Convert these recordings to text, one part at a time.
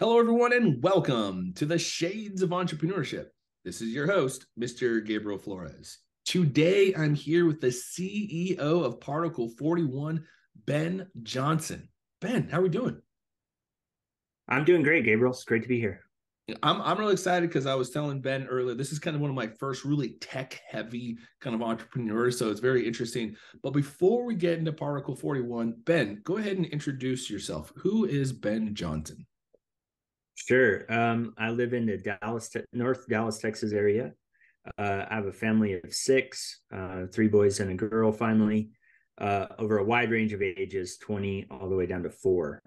Hello, everyone, and welcome to the Shades of Entrepreneurship. This is your host, Mr. Gabriel Flores. Today, I'm here with the CEO of Particle 41, Ben Johnson. Ben, how are we doing? I'm doing great, Gabriel. It's great to be here. I'm I'm really excited because I was telling Ben earlier. This is kind of one of my first really tech heavy kind of entrepreneurs, so it's very interesting. But before we get into Particle 41, Ben, go ahead and introduce yourself. Who is Ben Johnson? Sure. Um, I live in the Dallas, North Dallas, Texas area. Uh, I have a family of six, uh, three boys and a girl. Finally, uh, over a wide range of ages, twenty all the way down to four.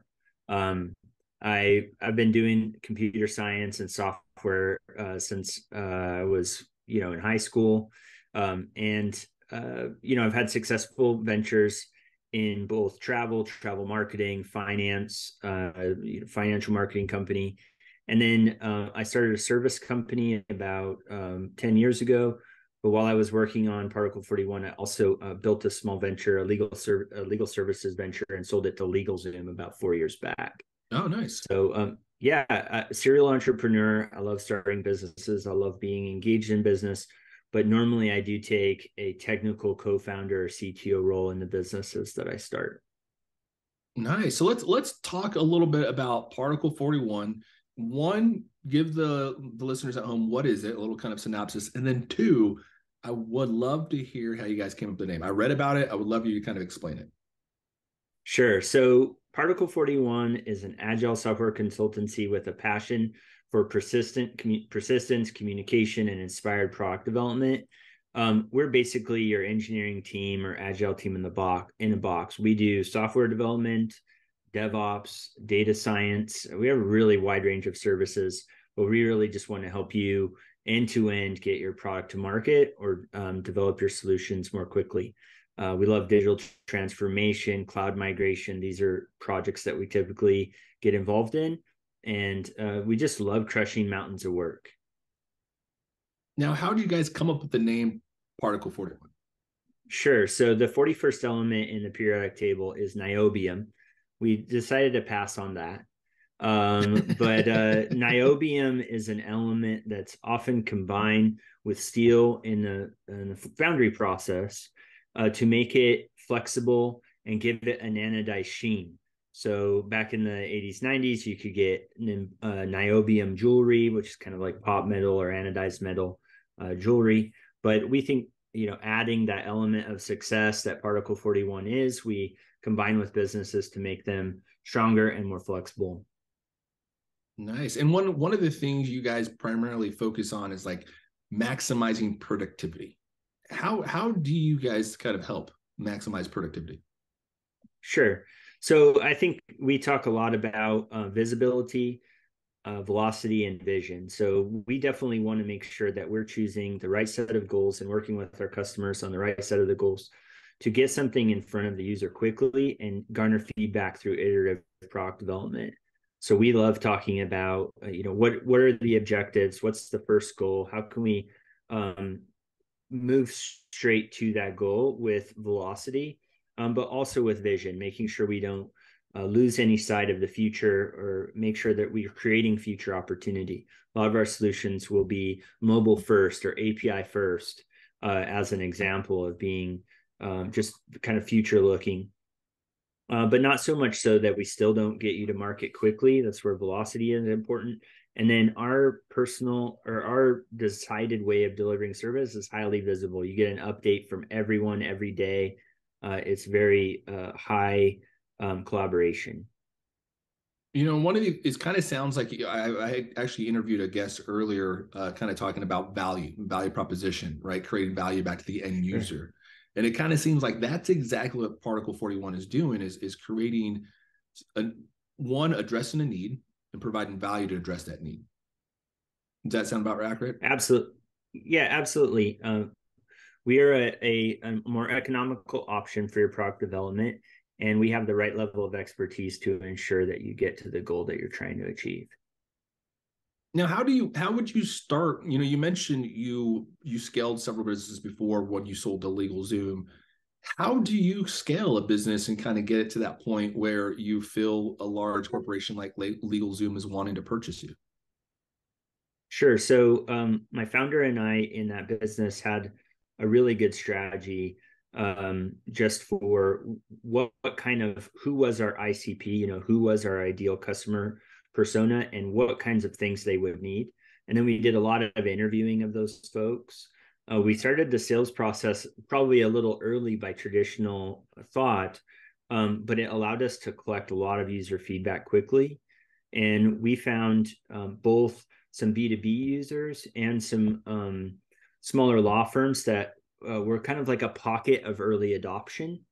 Um, I I've been doing computer science and software uh, since uh, I was you know in high school, um, and uh, you know I've had successful ventures in both travel, travel marketing, finance, uh, financial marketing company, and then uh, I started a service company about um, ten years ago. But while I was working on Particle 41, I also uh, built a small venture, a legal ser- a legal services venture, and sold it to LegalZoom about four years back. Oh, nice. So, um, yeah, uh, serial entrepreneur. I love starting businesses. I love being engaged in business. But normally, I do take a technical co-founder or CTO role in the businesses that I start. Nice. So let's let's talk a little bit about Particle Forty One. Give the the listeners at home what is it, a little kind of synopsis, and then two, I would love to hear how you guys came up with the name. I read about it. I would love you to kind of explain it. Sure. So Particle 41 is an agile software consultancy with a passion for persistent commu- persistence, communication, and inspired product development. Um, we're basically your engineering team or agile team in the box. In a box, we do software development, DevOps, data science. We have a really wide range of services, but we really just want to help you end to end get your product to market or um, develop your solutions more quickly. Uh, we love digital transformation, cloud migration. These are projects that we typically get involved in. And uh, we just love crushing mountains of work. Now, how do you guys come up with the name Particle 41? Sure. So the 41st element in the periodic table is niobium. We decided to pass on that. Um, but uh, niobium is an element that's often combined with steel in the, in the foundry process uh, to make it flexible and give it an anodized sheen. So back in the 80s, 90s, you could get uh, niobium jewelry, which is kind of like pop metal or anodized metal uh, jewelry. But we think, you know, adding that element of success that Particle 41 is, we combine with businesses to make them stronger and more flexible. Nice. And one one of the things you guys primarily focus on is like maximizing productivity how how do you guys kind of help maximize productivity? Sure. So I think we talk a lot about uh, visibility, uh, velocity, and vision. So we definitely want to make sure that we're choosing the right set of goals and working with our customers on the right set of the goals to get something in front of the user quickly and garner feedback through iterative product development. So we love talking about, uh, you know, what what are the objectives? What's the first goal? How can we um, move straight to that goal with velocity, um, but also with vision, making sure we don't uh, lose any sight of the future or make sure that we're creating future opportunity. A lot of our solutions will be mobile first or API first, uh, as an example of being um, just kind of future looking. Uh, but not so much so that we still don't get you to market quickly. That's where velocity is important. And then our personal or our decided way of delivering service is highly visible. You get an update from everyone every day. Uh, it's very uh, high um, collaboration. You know, one of the it kind of sounds like I, I actually interviewed a guest earlier, uh, kind of talking about value, value proposition, right? Creating value back to the end user. And it kind of seems like that's exactly what Particle Forty One is doing is is creating a, one addressing a need, and providing value to address that need. Does that sound about accurate? Absolutely. Yeah, absolutely. Um, we are a, a, a, more economical option for your product development, and we have the right level of expertise to ensure that you get to the goal that you're trying to achieve. Now, how do you how would you start? You know, you mentioned you you scaled several businesses before when you sold to LegalZoom. how do you scale a business and kind of get it to that point where you feel a large corporation like LegalZoom is wanting to purchase you? Sure. So um, my founder and I in that business had a really good strategy um, just for what, what kind of who was our ICP, you know, who was our ideal customer persona and what kinds of things they would need. And then we did a lot of interviewing of those folks. Uh, we started the sales process probably a little early by traditional thought, um, but it allowed us to collect a lot of user feedback quickly. And we found um, both some B2B users and some um, smaller law firms that uh, were kind of like a pocket of early adoption.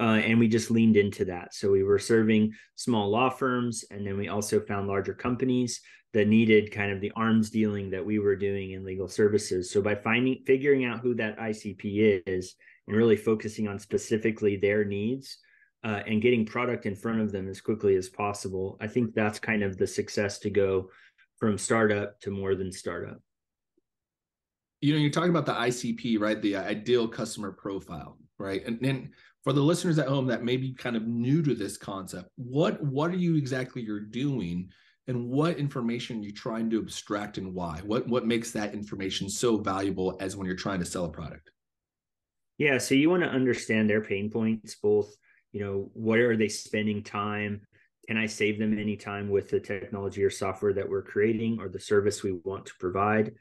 Uh, and we just leaned into that. So we were serving small law firms, and then we also found larger companies that needed kind of the arms dealing that we were doing in legal services. So by finding figuring out who that ICP is and really focusing on specifically their needs uh, and getting product in front of them as quickly as possible, I think that's kind of the success to go from startup to more than startup. You know, you're talking about the ICP, right? The ideal customer profile, right? And then for the listeners at home that may be kind of new to this concept, what what are you exactly you're doing? and what information you're trying to abstract and why? What what makes that information so valuable as when you're trying to sell a product? Yeah so you want to understand their pain points both you know where are they spending time? Can i save them any time with the technology or software that we're creating or the service we want to provide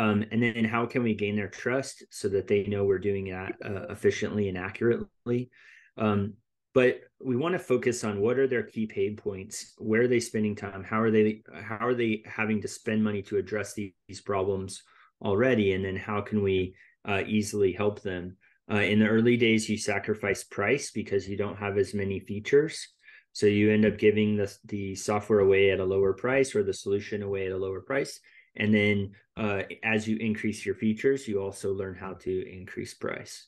um, and then how can we gain their trust so that they know we're doing that uh, efficiently and accurately? Um, but we want to focus on what are their key pain points where are they spending time how are they how are they having to spend money to address these, these problems already and then how can we uh, easily help them? Uh, in the early days you sacrifice price because you don't have as many features. So you end up giving the, the software away at a lower price or the solution away at a lower price and then uh, as you increase your features you also learn how to increase price.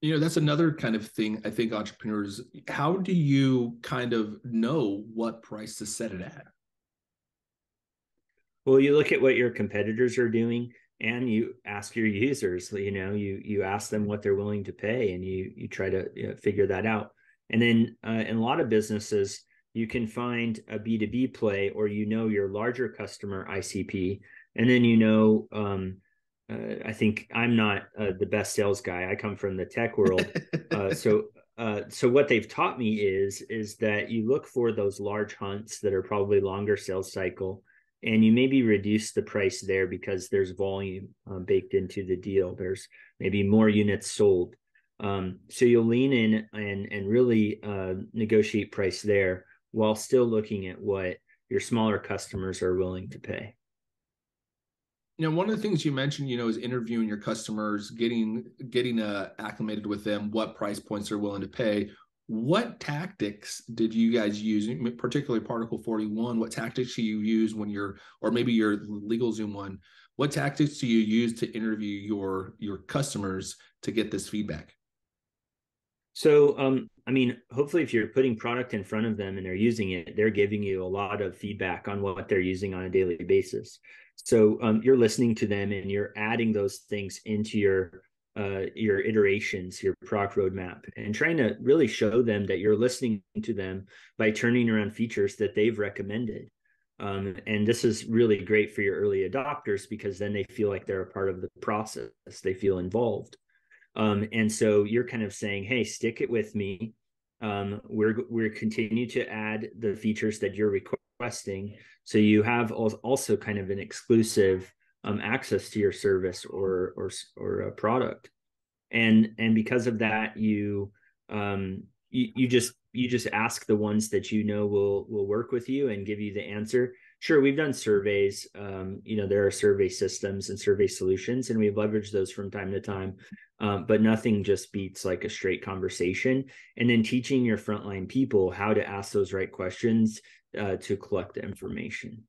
You know that's another kind of thing i think entrepreneurs how do you kind of know what price to set it at? Well you look at what your competitors are doing and you ask your users you know you you ask them what they're willing to pay and you you try to you know, figure that out. And then uh, in a lot of businesses you can find a b2b play or you know your larger customer icp and then you know um, uh, I think I'm not uh, the best sales guy. I come from the tech world, uh, so uh, so what they've taught me is is that you look for those large hunts that are probably longer sales cycle, and you maybe reduce the price there because there's volume um, baked into the deal. There's maybe more units sold, um, so you'll lean in and and really uh, negotiate price there while still looking at what your smaller customers are willing to pay. You know one of the things you mentioned you know is interviewing your customers getting getting uh, acclimated with them what price points they're willing to pay. What tactics did you guys use particularly particle 41 what tactics do you use when you're or maybe your LegalZoom one what tactics do you use to interview your your customers to get this feedback so um, i mean hopefully if you're putting product in front of them and they're using it they're giving you a lot of feedback on what they're using on a daily basis so um, you're listening to them and you're adding those things into your uh, your iterations, your product roadmap, and trying to really show them that you're listening to them by turning around features that they've recommended. Um, and this is really great for your early adopters because then they feel like they're a part of the process. They feel involved. Um, and so you're kind of saying, "Hey, stick it with me. Um, we're we're continue to add the features that you're requesting so you have also kind of an exclusive um, access to your service or or or a product, and and because of that, you um, you, you just you just ask the ones that you know will will work with you and give you the answer. Sure, we've done surveys. Um, you know, there are survey systems and survey solutions, and we've leveraged those from time to time. Um, but nothing just beats like a straight conversation. And then teaching your frontline people how to ask those right questions uh, to collect the information.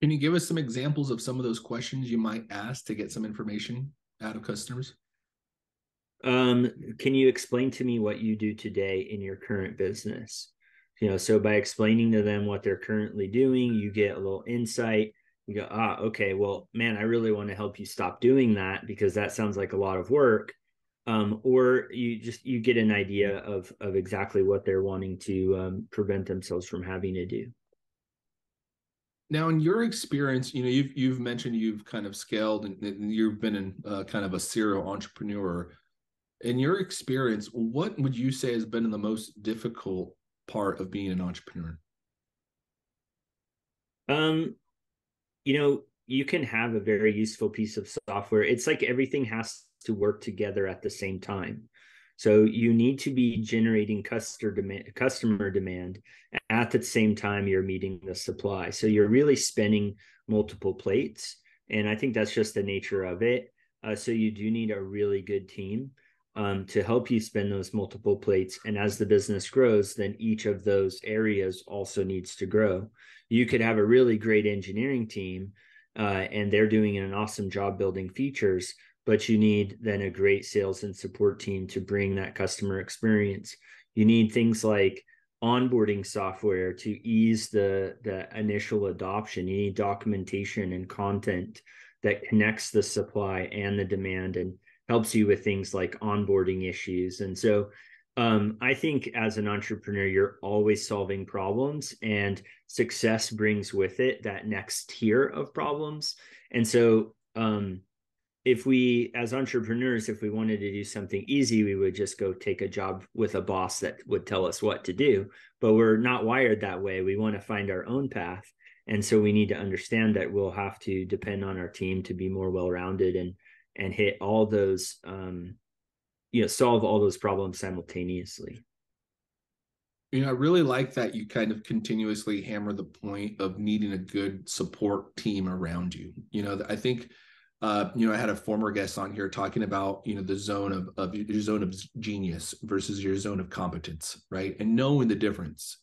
Can you give us some examples of some of those questions you might ask to get some information out of customers? Um, can you explain to me what you do today in your current business? You know, so by explaining to them what they're currently doing, you get a little insight. You go, ah, okay, well, man, I really want to help you stop doing that because that sounds like a lot of work. um, or you just you get an idea of of exactly what they're wanting to um, prevent themselves from having to do now in your experience you know you've you've mentioned you've kind of scaled and, and you've been in uh, kind of a serial entrepreneur in your experience what would you say has been the most difficult part of being an entrepreneur um you know you can have a very useful piece of software it's like everything has to work together at the same time so you need to be generating customer demand, customer demand at the same time you're meeting the supply. So you're really spinning multiple plates, and I think that's just the nature of it. Uh, so you do need a really good team um, to help you spin those multiple plates. And as the business grows, then each of those areas also needs to grow. You could have a really great engineering team, uh, and they're doing an awesome job building features but you need then a great sales and support team to bring that customer experience. You need things like onboarding software to ease the the initial adoption. You need documentation and content that connects the supply and the demand and helps you with things like onboarding issues. And so um, I think as an entrepreneur, you're always solving problems, and success brings with it that next tier of problems. And so, um, if we as entrepreneurs if we wanted to do something easy we would just go take a job with a boss that would tell us what to do but we're not wired that way we want to find our own path and so we need to understand that we'll have to depend on our team to be more well-rounded and and hit all those um you know solve all those problems simultaneously you know i really like that you kind of continuously hammer the point of needing a good support team around you you know i think uh, you know, I had a former guest on here talking about, you know, the zone of, of your zone of genius versus your zone of competence, right? And knowing the difference.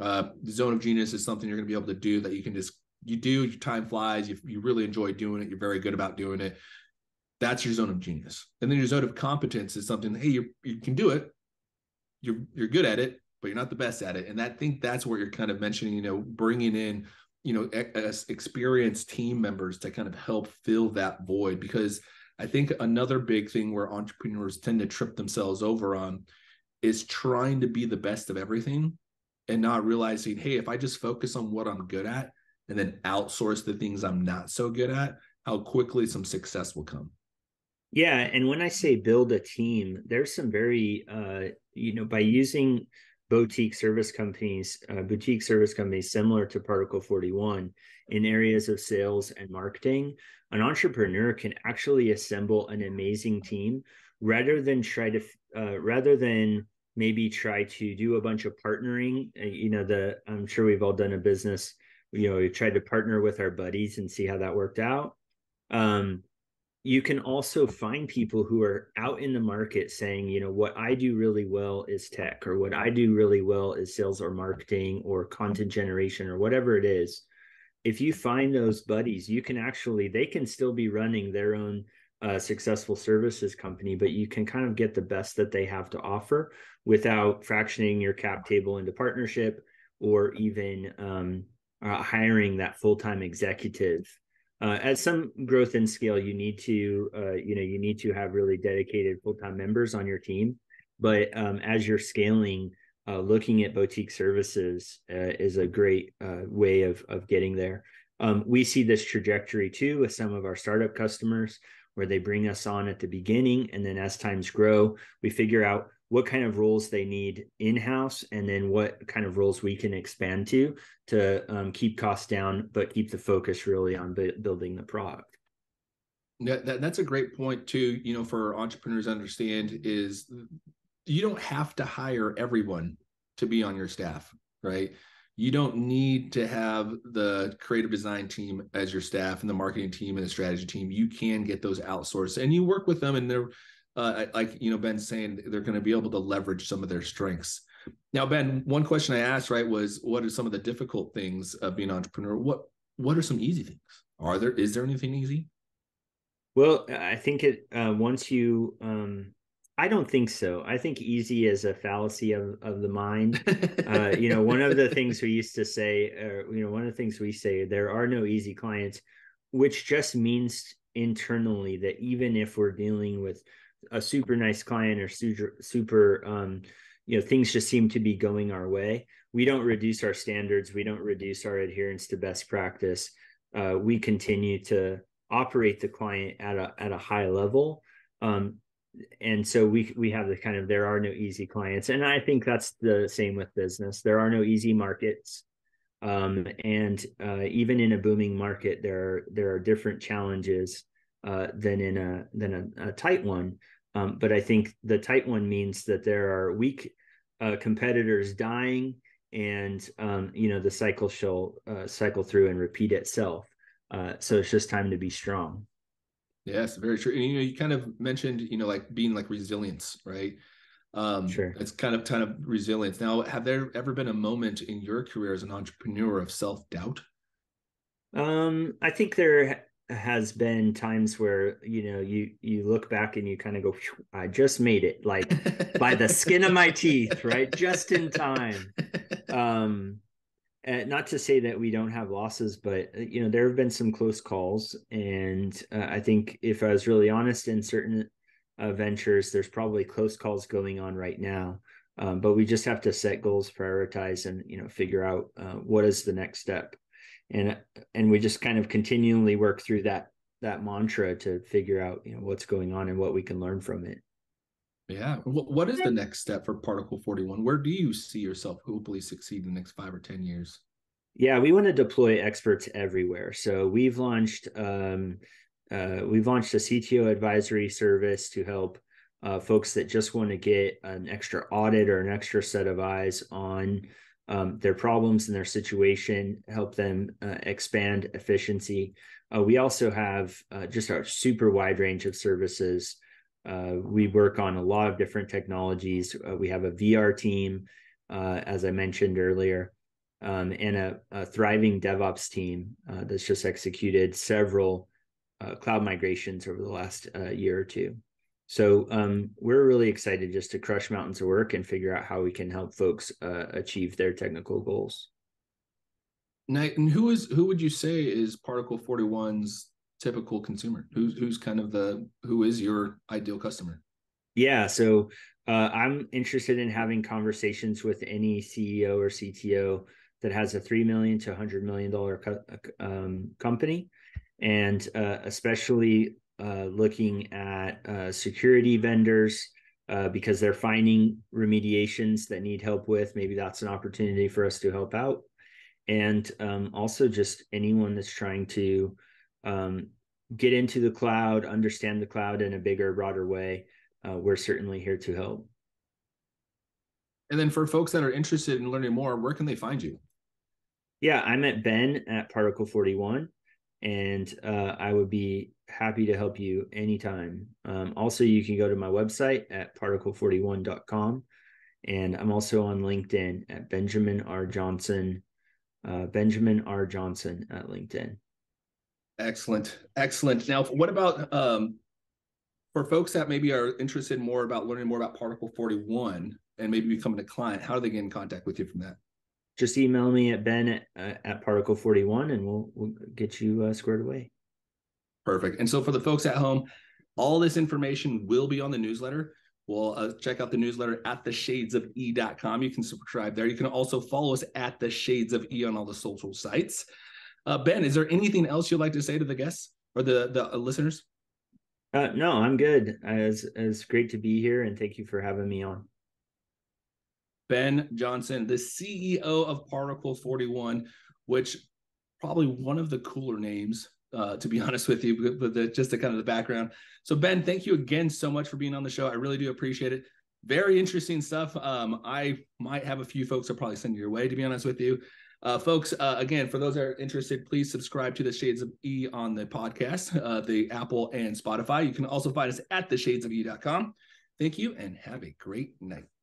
Uh, the zone of genius is something you're going to be able to do that you can just, you do, your time flies, you, you really enjoy doing it, you're very good about doing it. That's your zone of genius. And then your zone of competence is something, hey, you you can do it, you're you're good at it, but you're not the best at it. And I think that's where you're kind of mentioning, you know, bringing in you know as experienced team members to kind of help fill that void because i think another big thing where entrepreneurs tend to trip themselves over on is trying to be the best of everything and not realizing hey if i just focus on what i'm good at and then outsource the things i'm not so good at how quickly some success will come yeah and when i say build a team there's some very uh you know by using boutique service companies, uh, boutique service companies similar to Particle 41 in areas of sales and marketing, an entrepreneur can actually assemble an amazing team rather than try to, uh, rather than maybe try to do a bunch of partnering. Uh, you know, the I'm sure we've all done a business. You know, we tried to partner with our buddies and see how that worked out. Um, you can also find people who are out in the market saying, you know, what I do really well is tech, or what I do really well is sales or marketing or content generation or whatever it is. If you find those buddies, you can actually, they can still be running their own uh, successful services company, but you can kind of get the best that they have to offer without fractioning your cap table into partnership or even um, uh, hiring that full time executive uh, at some growth and scale you need to uh, you know you need to have really dedicated full-time members on your team. But um, as you're scaling uh, looking at boutique services uh, is a great uh, way of of getting there. Um, we see this trajectory too with some of our startup customers where they bring us on at the beginning and then as times grow we figure out what kind of roles they need in house, and then what kind of roles we can expand to to um, keep costs down, but keep the focus really on building the product. That, that, that's a great point too. You know, for entrepreneurs to understand is you don't have to hire everyone to be on your staff, right? You don't need to have the creative design team as your staff and the marketing team and the strategy team. You can get those outsourced and you work with them and they're uh, like you know Ben's saying they're going to be able to leverage some of their strengths. Now, Ben, one question I asked right was, what are some of the difficult things of being an entrepreneur? What what are some easy things? Are there is there anything easy? Well, I think it uh, once you um, I don't think so. I think easy is a fallacy of, of the mind. Uh, you know, one of the things we used to say, uh, you know, one of the things we say, there are no easy clients, which just means internally that even if we're dealing with a super nice client or super super um, you know things just seem to be going our way. We don't reduce our standards. We don't reduce our adherence to best practice. Uh, we continue to operate the client at a at a high level. Um, and so we we have the kind of there are no easy clients. And i think that's the same with business. There are no easy markets. Um, and uh, even in a booming market there are there are different challenges uh, than in a than a, a tight one um, but i think the tight one means that there are weak uh, competitors dying and um, you know the cycle shall uh, cycle through and repeat itself uh, so it's just time to be strong Yes, very true. And, you know, you kind of mentioned, you know, like being like resilience, right? Um, sure. It's kind of kind of resilience. Now, have there ever been a moment in your career as an entrepreneur of self doubt? Um, I think there has been times where you know you you look back and you kind of go, "I just made it," like by the skin of my teeth, right, just in time. Um, uh, not to say that we don't have losses, but uh, you know there have been some close calls, and uh, I think if I was really honest in certain uh, ventures, there's probably close calls going on right now. Um, but we just have to set goals, prioritize, and you know figure out uh, what is the next step, and and we just kind of continually work through that that mantra to figure out you know what's going on and what we can learn from it. Yeah. What is the next step for Particle 41? Where do you see yourself hopefully succeed in the next five or 10 years? Yeah, we want to deploy experts everywhere. So we've launched um, uh, we've launched a CTO advisory service to help uh, folks that just want to get an extra audit or an extra set of eyes on um, their problems and their situation, help them uh, expand efficiency. Uh, we also have uh, just a super wide range of services uh, we work on a lot of different technologies. Uh, we have a VR team, uh, as I mentioned earlier, um, and a, a, thriving DevOps team that's just executed several cloud migrations over the last year or two. So um, we're really excited just to crush mountains of work and figure out how we can help folks achieve their technical goals. Now, and who is who would you say is Particle 41's typical consumer? Who's who's kind of the who is your ideal customer? Yeah, so uh, I'm interested in having conversations with any CEO or CTO that has a three million to hundred million dollar co- um, company, and uh, especially uh, looking at uh, security vendors. Uh, because they're finding remediations that need help with. Maybe that's an opportunity for us to help out. And um, also, just anyone that's trying to um, get into the cloud, understand the cloud in a bigger, broader way, uh, we're certainly here to help. And then for folks that are interested in learning more, where can they find you? Yeah, I'm at Ben at Particle 41, and uh, I would be happy to help you anytime. Um, also, you can go to my website at particle41.com, and I'm also on LinkedIn at Benjamin R. Johnson, uh, Benjamin R. Johnson at LinkedIn. Excellent. Excellent. Now, what about um, for folks that maybe are interested more about learning more about Particle 41 and maybe becoming a client, how do they get in contact with you from that? Just email me at ben at, uh, at Particle 41 and we'll, we'll get you uh, squared away. Perfect. And so for the folks at home, all this information will be on the newsletter. We'll uh, check out the newsletter at theshadesofE.com. You can subscribe there. You can also follow us at the Shades of E on all the social sites. Uh, ben, is there anything else you'd like to say to the guests or the the uh, listeners? Uh, no, I'm good. It's, it's great to be here, and thank you for having me on. Ben Johnson, the CEO of Particle 41, which probably one of the cooler names, uh, to be honest with you, but the, just the kind of the background. So, Ben, thank you again so much for being on the show. I really do appreciate it. Very interesting stuff. Um, I might have a few folks I'll probably send your way, to be honest with you. Uh, folks, uh, again, for those that are interested, please subscribe to the Shades of E on the podcast, uh, the Apple and Spotify. You can also find us at theshadesofE.com. Thank you and have a great night.